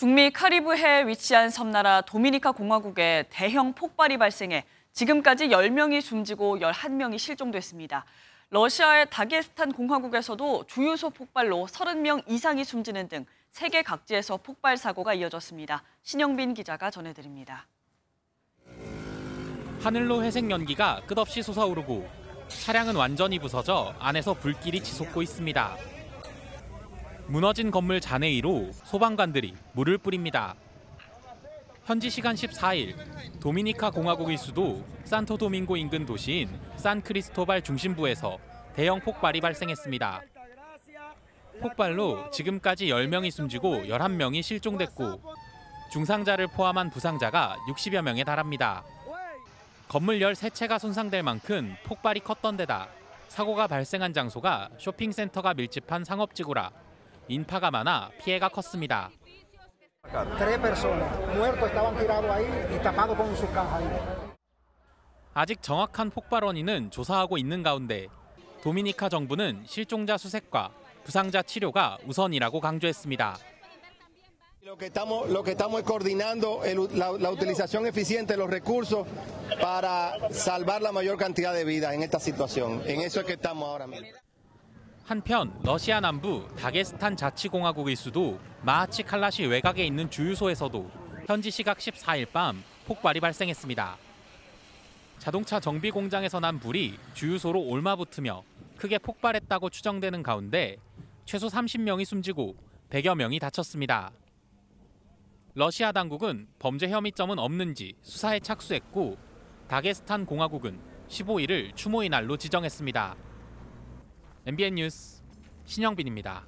중미 카리브해에 위치한 섬나라 도미니카 공화국에 대형 폭발이 발생해 지금까지 10명이 숨지고 11명이 실종됐습니다. 러시아의 다게스탄 공화국에서도 주유소 폭발로 30명 이상이 숨지는 등 세계 각지에서 폭발 사고가 이어졌습니다. 신영빈 기자가 전해드립니다. 하늘로 회색 연기가 끝없이 솟아오르고 차량은 완전히 부서져 안에서 불길이 치솟고 있습니다. 무너진 건물 잔해 위로 소방관들이 물을 뿌립니다. 현지 시간 14일 도미니카 공화국의 수도 산토도밍고 인근 도시인 산크리스토발 중심부에서 대형 폭발이 발생했습니다. 폭발로 지금까지 10명이 숨지고 11명이 실종됐고 중상자를 포함한 부상자가 60여 명에 달합니다. 건물 13채가 손상될 만큼 폭발이 컸던 데다 사고가 발생한 장소가 쇼핑센터가 밀집한 상업지구라 인파가 많아 피해가 컸습니다. Tres personas muertos estaban tirados ahí y tapados con sus cajas ahí. 아직 정확한 폭발 원인은 조사하고 있는 가운데 도미니카 정부는 실종자 수색과 부상자 치료가 우선이라고 강조했습니다. Lo que estamos, lo que estamos es coordinando el- la, la utilización eficiente de los recursos para salvar la mayor cantidad de vidas en esta situación. En eso es que estamos ahora mismo. 한편 러시아 남부 다게스탄 자치공화국의 수도 마하치칼라시 외곽에 있는 주유소에서도 현지 시각 14일 밤 폭발이 발생했습니다. 자동차 정비 공장에서 난 불이 주유소로 옮아붙으며 크게 폭발했다고 추정되는 가운데 최소 30명이 숨지고 100여 명이 다쳤습니다. 러시아 당국은 범죄 혐의점은 없는지 수사에 착수했고 다게스탄 공화국은 15일을 추모의 날로 지정했습니다. MBN 뉴스 신영빈입니다.